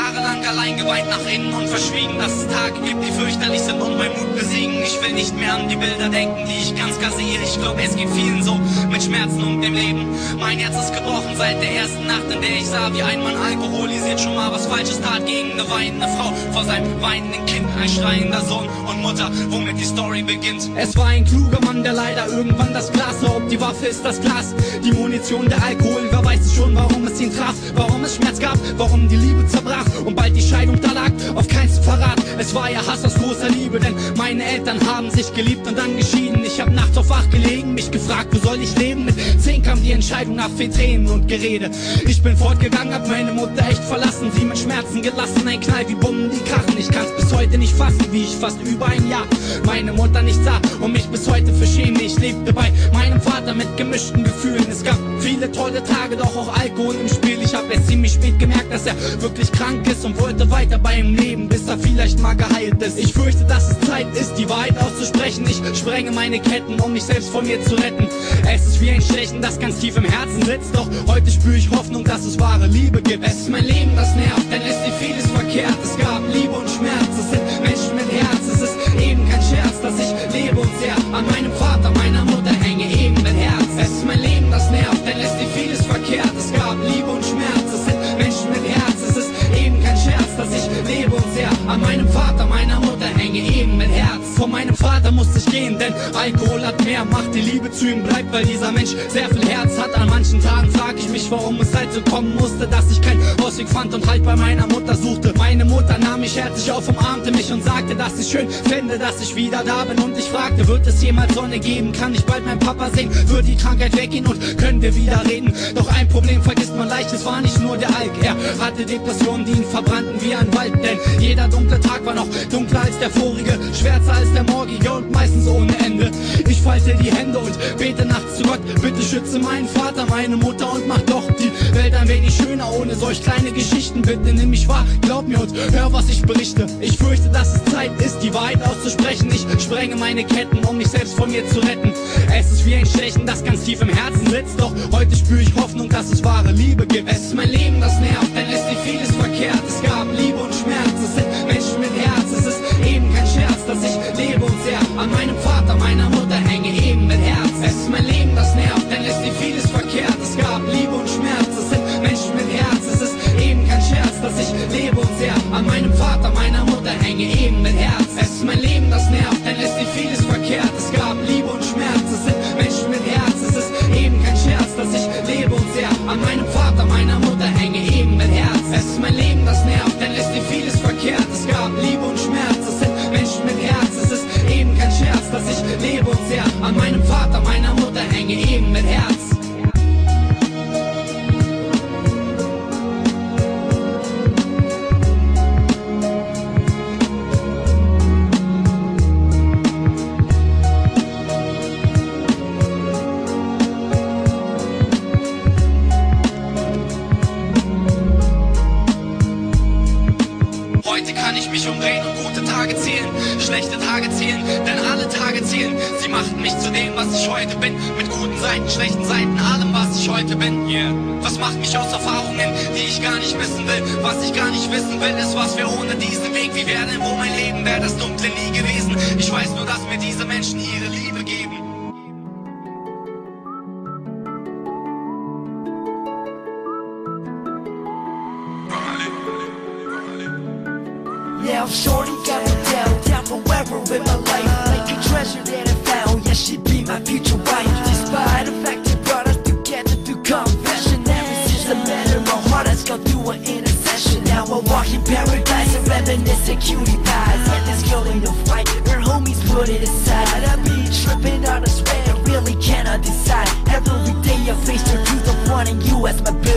Jahrelang allein geweint nach innen und verschwiegen, dass es Tage gibt, die fürchterlich sind und mein Mut besiegen. Ich will nicht mehr an die Bilder denken, die ich ganz klar sehe. Ich glaube, es geht vielen so mit Schmerzen und dem Leben. Mein Herz ist gebrochen seit der ersten Nacht, in der ich sah, wie ein Mann alkoholisiert schon mal was Falsches tat gegen eine weinende Frau vor seinem weinenden Kind. Ein schreiender Sohn und Mutter, womit die Story beginnt. Es war ein kluger Mann, der leider irgendwann das Glas sah. Ob die Waffe ist das Glas, die Munition, der Alkohol. Wer weiß schon, warum es ihn traf, warum es Schmerz gab, warum die Liebe zerbrach und bald die Scheidung da lag. Auf keins Verrat, es war ja Hass aus großer Liebe, denn meine Eltern haben sich geliebt und dann geschieden. Ich hab nachts auf wach gelegen, mich gefragt, wo soll ich leben? Mit zehn kam die Entscheidung nach viel Tränen und Gerede. Ich bin fortgegangen, hab meine Mutter echt verlassen, sie mit Schmerzen gelassen. Ein Knall wie Bomben, die krachen. Ich kann's heute nicht fassen, wie ich fast über ein Jahr meine Mutter nicht sah und mich bis heute verschäme. Ich lebte bei meinem Vater mit gemischten Gefühlen. Es gab viele tolle Tage, doch auch Alkohol im Spiel. Ich hab erst ziemlich spät gemerkt, dass er wirklich krank ist und wollte weiter bei ihm leben, bis er vielleicht mal geheilt ist. Ich fürchte, dass es Zeit ist, die Wahrheit auszusprechen. Ich sprenge meine Ketten, um mich selbst von mir zu retten. Es ist wie ein Stechen, das ganz tief im Herzen sitzt, doch heute spüre ich Hoffnung, dass es wahre Liebe gibt. Es ist mein Leben, das nervt, denn es ist vieles verkehrt. Es gab Liebe und Schmerz, gehen, denn Alkohol hat mehr Macht. Die Liebe zu ihm bleibt, weil dieser Mensch sehr viel Herz hat. An manchen Tagen frag ich mich, warum es halt so kommen musste, dass ich keinen Ausweg fand und halt bei meiner Mutter suchte. Meine Mutter nahm mich herzlich auf, umarmte mich und sagte, dass ich schön fände, dass ich wieder da bin. Und ich fragte, wird es jemals Sonne geben? Kann ich bald meinen Papa sehen? Wird die Krankheit weggehen und können wir wieder reden? Doch ein Problem vergisst man leicht, es war nicht nur der Alk. Er hatte Depressionen, die ihn verbrannten wie ein Wald. Denn jeder dunkle Tag war noch dunkler als der vorige, schwärzer als der morgige und meistens ohne Ende. Ich falte die Hände und bete nachts zu Gott, bitte schütze meinen Vater, meine Mutter und mach doch die Welt ein wenig schöner ohne solch kleine Geschichten. Bitte nimm mich wahr, glaub mir und hör, was ich berichte. Ich fürchte, dass es Zeit ist, die Wahrheit auszusprechen. Ich sprenge meine Ketten, um mich selbst von mir zu retten. Es ist wie ein Stechen, das ganz tief im Herzen sitzt. Doch heute spüre ich Hoffnung, dass es wahre Liebe gibt. Es ist mein Leben, das nervt, denn es ist vieles verkehrt. Es gab Liebe und Schmerz, es sind Menschen mit Herz. Dass ich lebe und sehr an meinem Vater, meiner Mutter hänge, eben mit Herz. Es ist mein Leben, das nervt, denn es ist vieles verkehrt. Es gab Liebe und Schmerz, es sind Menschen mit Herz. Es ist eben kein Scherz, dass ich lebe und sehr an meinem Vater, meiner Mutter hänge, eben mit Herz. Es ist mein Leben, das nervt, denn es ist vieles verkehrt. An meinem Vater, meiner Mutter hänge, eben mit Herz. Heute kann ich mich umdrehen und gute Tage zählen, schlechte Tage zählen, denn zählen. Sie machten mich zu dem, was ich heute bin, mit guten Seiten, schlechten Seiten, allem, was ich heute bin. Yeah. Was macht mich aus Erfahrungen, die ich gar nicht wissen will? Was ich gar nicht wissen will, ist, was wir ohne diesen Weg, wie wäre denn wo mein Leben, wäre das Dunkle nie gewesen. Ich weiß nur, dass mir diese Menschen ihre Liebe geben. Yeah, shorty got me down, down forever in my life. Wanting you as my.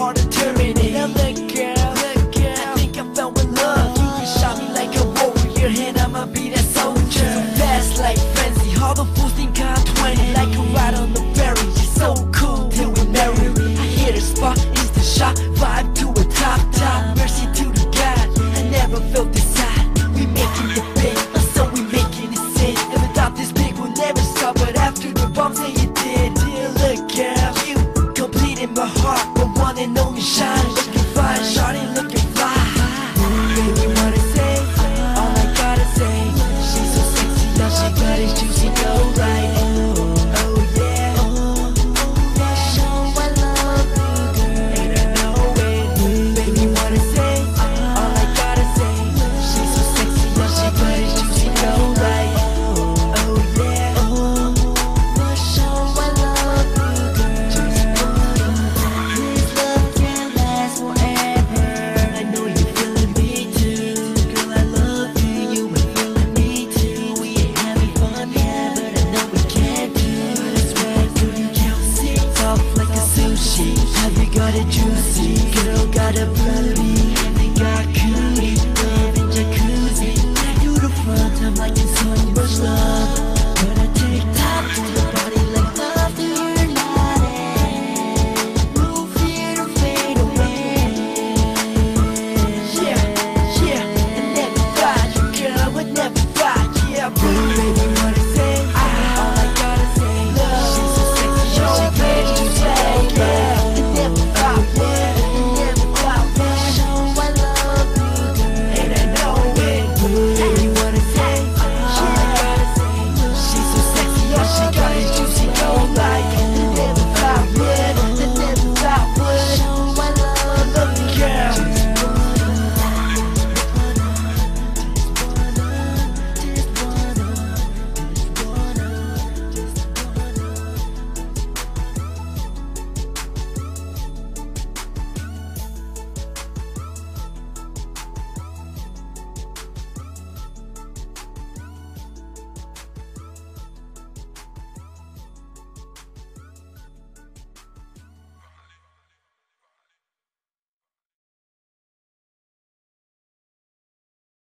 for the tyranny